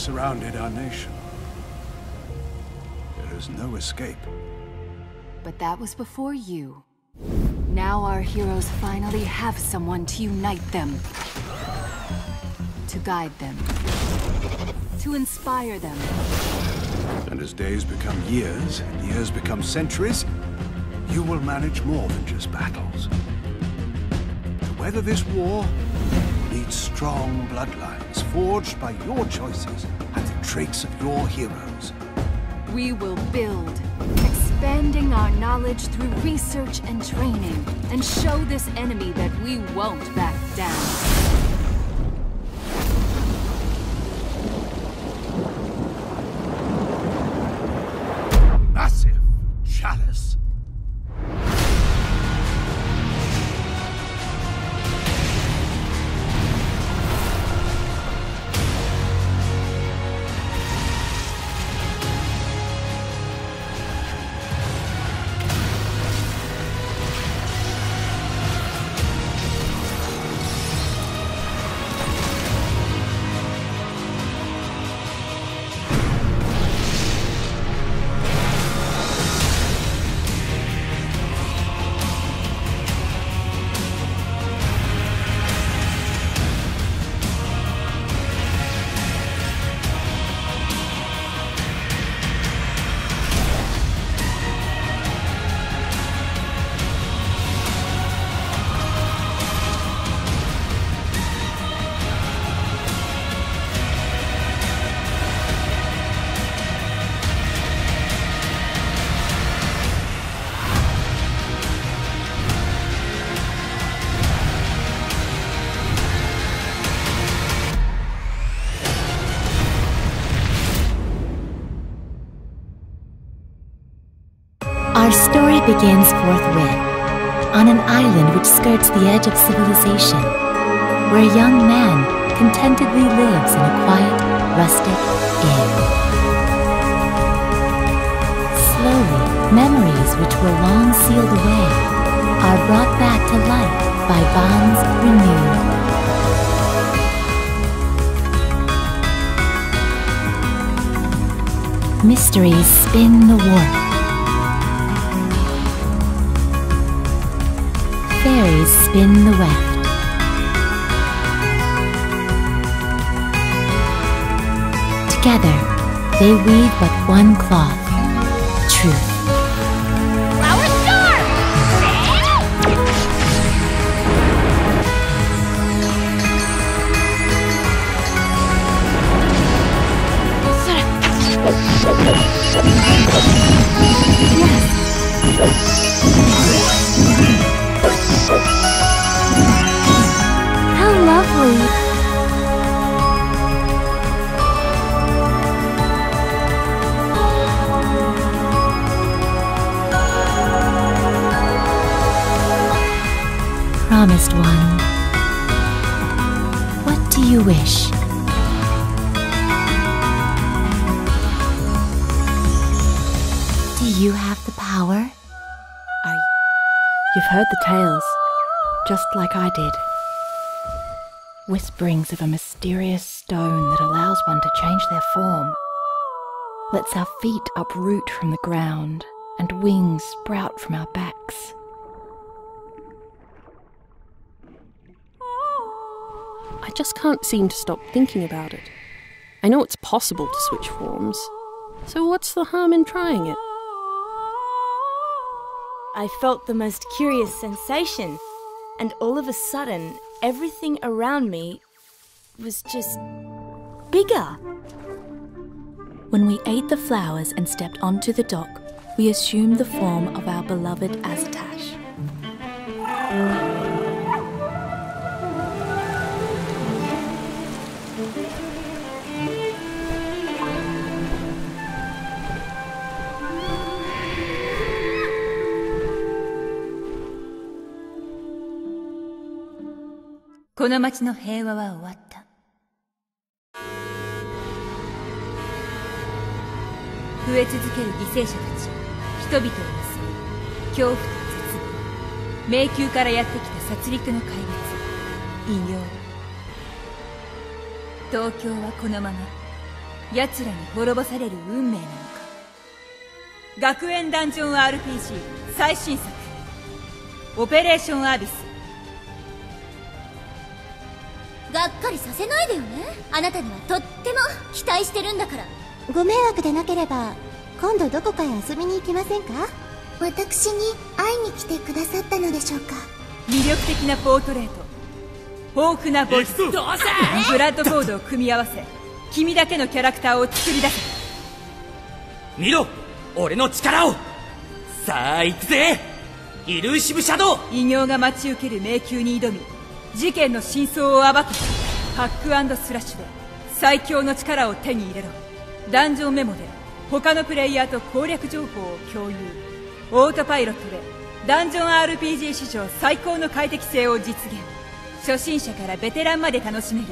surrounded our nation. There is no escape. But that was before you. Now our heroes finally have someone to unite them. To guide them. To inspire them. And as days become years, and years become centuries, you will manage more than just battles. To weather this war, strong bloodlines forged by your choices and the traits of your heroes. We will build, expanding our knowledge through research and training, and show this enemy that we won't back down. Begins forthwith on an island which skirts the edge of civilization, where a young man contentedly lives in a quiet, rustic inn. Slowly, memories which were long sealed away are brought back to life by bonds renewed. Mysteries spin the warp. Fairies spin the weft. Together, they weave but one cloth truth. Flower star! How lovely! Promised one, what do you wish? Do you have the power? I. You've heard the tales, just like I did. Whisperings of a mysterious stone that allows one to change their form. Lets our feet uproot from the ground and wings sprout from our backs. I just can't seem to stop thinking about it. I know it's possible to switch forms, so what's the harm in trying it? I felt the most curious sensation, and all of a sudden, everything around me was just bigger. When we ate the flowers and stepped onto the dock, we assumed the form of our beloved Azatash.「この町の平和は終わった」増え続ける犠牲者たち人々を襲う恐怖と絶望迷宮からやってきた殺戮の怪物異形。東京はこのまま奴らに滅ぼされる運命なのか。学園ダンジョン RPG 最新作。オペレーションアービスがっかりさせないでよね。あなたにはとっても期待してるんだから。ご迷惑でなければ今度どこかへ遊びに行きませんか？私に会いに来てくださったのでしょうか。魅力的なポートレート。豊富なボイス。ブラッドコードを組み合わせ。君だけのキャラクターを作り出せ。見ろ。俺の力を。さあ行くぜ。イルーシブシャドウ。異形が待ち受ける迷宮に挑み事件の真相を暴く。ハックスラッシュで最強の力を手に入れろ。ダンジョンメモで他のプレイヤーと攻略情報を共有。オートパイロットでダンジョン RPG 史上最高の快適性を実現。初心者からベテランまで楽しめる。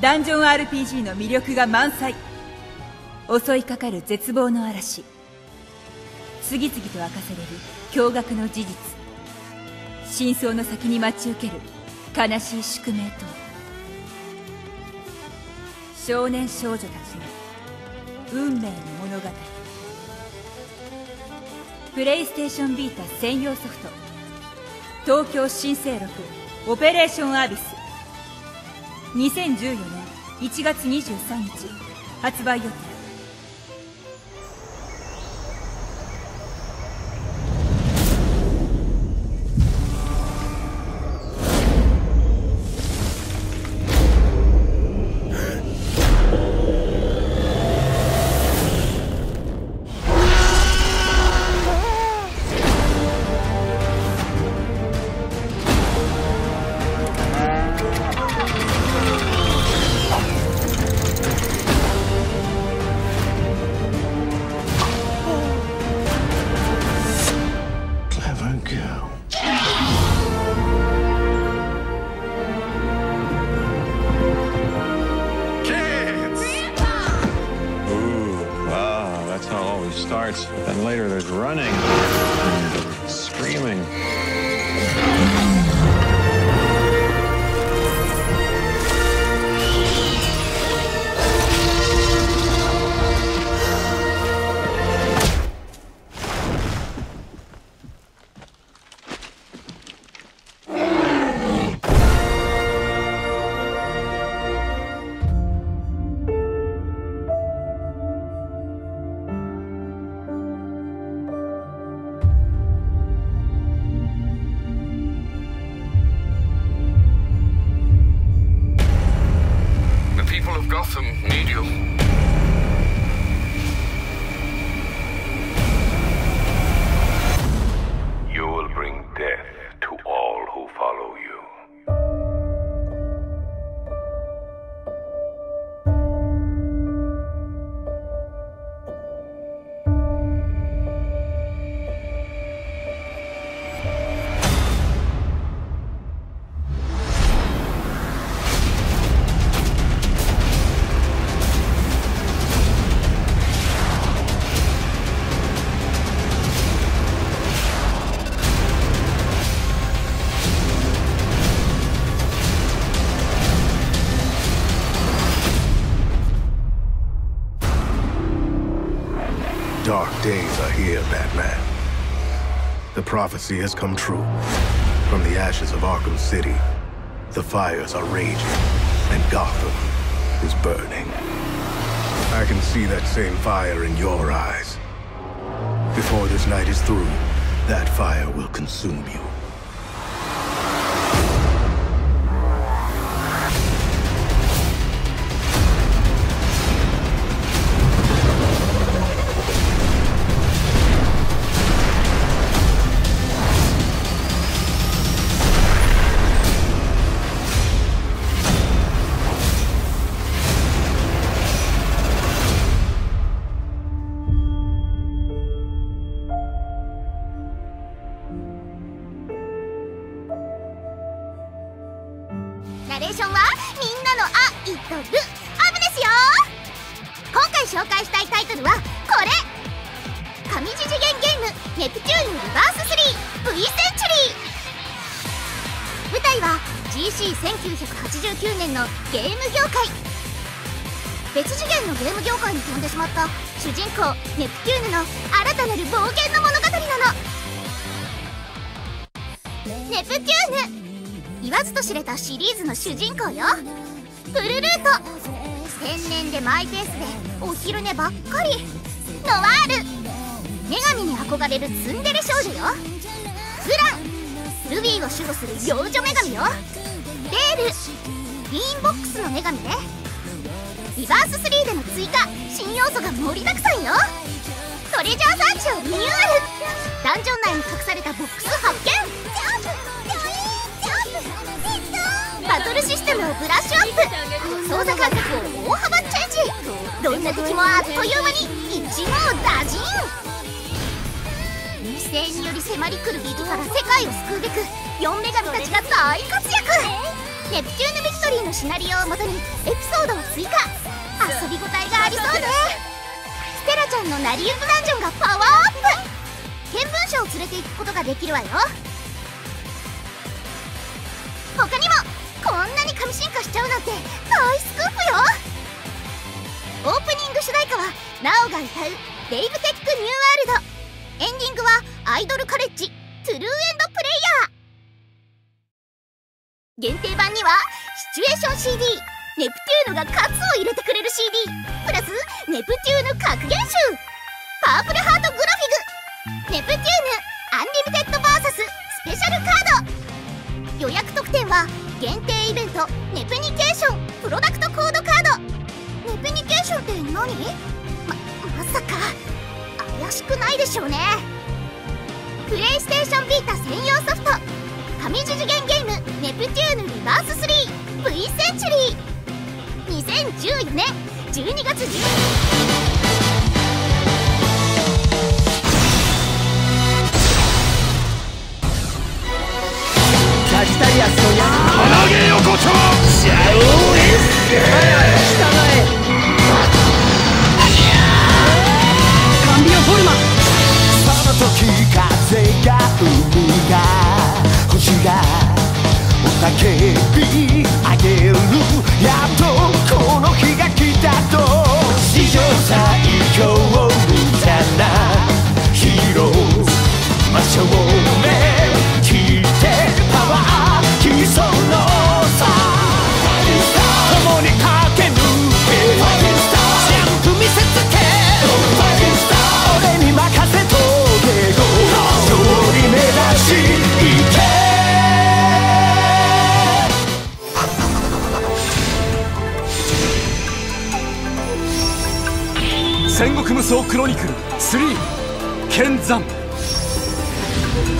ダンジョン RPG の魅力が満載。襲いかかる絶望の嵐。次々と明かされる驚愕の事実。真相の先に待ち受ける悲しい宿命と。少年少女たちの運命の物語。プレイステーションビータ専用ソフト。東京新生録オペレーションアビス。2014年1月23日発売予定。Kids! Ooh, wow, that's how it always starts. Then later there's running, screaming. Days are here, Batman. The prophecy has come true. From the ashes of Arkham City, the fires are raging, and Gotham is burning. I can see that same fire in your eyes. Before this night is through, that fire will consume you. ネプチューンリバース 3V センチュリー」舞台は GC1989 年のゲーム業界。別次元のゲーム業界に飛んでしまった主人公ネプテューヌの新たなる冒険の物語なの。ネプテューヌ言わずと知れたシリーズの主人公よ。プルルート。天然でマイペースでお昼寝ばっかり。ノワール。女神に憧れるツンデレ少女よ。ブラン。ルビーを守護する幼女女神よ。ベール。リーンボックスの女神ね。 Re;Birth3 での追加新要素が盛りだくさんよ。トレジャーサーチをリニューアル。ダンジョン内に隠されたボックス発見。バトルシステムをブラッシュアップ。操作感覚を大幅チェンジ。どんな敵もあっという間に一網打尽。規制により迫り来る敵から世界を救うべく4女神たちが大活躍。ネプチューヌ・ビクトリーのシナリオをもとにエピソードを追加。遊び応えがありそうねステラちゃんのナリウムダンジョンがパワーアップ。見聞者を連れて行くことができるわよ。他にもこんなに神進化しちゃうなんて大スクープよ。オープニング主題歌はナオが歌う「Rave:tech New;world」エンディングはアイドルカレッジ「True End Player」限定版にはシチュエーション CD ネプテューヌがカツを入れてくれる CD プラスネプテューヌ格言集。パープルハートグラフィグ。ネプテューヌアンリミテッド VS スペシャルカード。予約特典は限定イベントネプニケーションプロダクトコードカード。ネプニケーションって何？ままさか怪しくないでしょうね。プレイステーションビータ専用ソフト。神次次元ゲイムネプテューヌリバース 3V センチュリー。2014年12月12日サジタリアスの矢鼻毛横丁シャオエス従えカンビオフォルマその時風が海が星が雄たけびあげるやっとこの日が来たと史上最戦国無双クロニクル3剣山。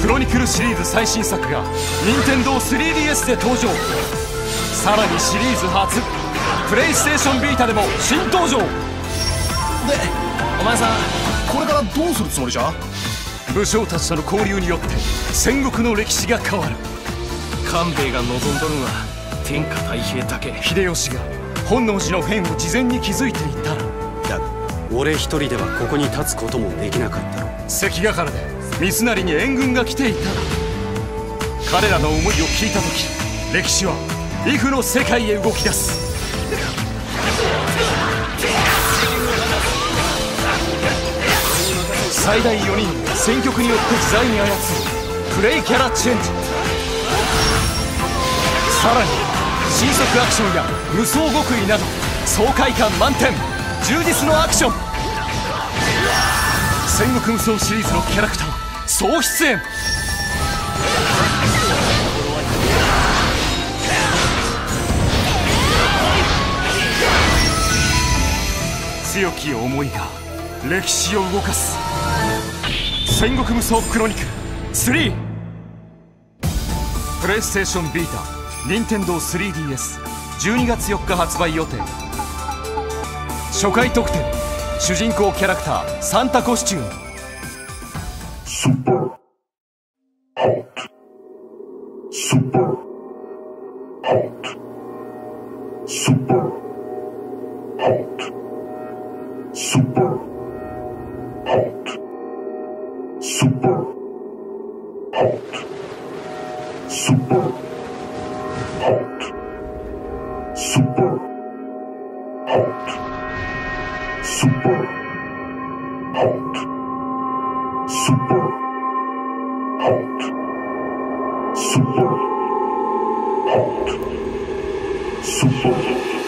クロニクルシリーズ最新作が任天堂 3DS で登場。さらにシリーズ初プレイステーションビータでも新登場。でお前さんこれからどうするつもりじゃ？武将たちとの交流によって戦国の歴史が変わる。官兵衛が望んどるのは天下太平だけ。秀吉が本能寺の変を事前に気づいていたら俺一人ではここに立つこともできなかった。関ヶ原で三成に援軍が来ていた。彼らの思いを聞いた時歴史はイフの世界へ動き出す。最大4人選曲によって自在に操るプレイキャラチェンジ。さらに新速アクションや無双極意など爽快感満点。充実のアクション。戦国無双シリーズのキャラクター総出演。強き思いが歴史を動かす。戦国無双クロニクル3プレイステーションビータ任天堂 3DS12 月4日発売予定。初回特典。主人公キャラクターサンタコスチューム。スーパーハートスーパーハートスーパー sou.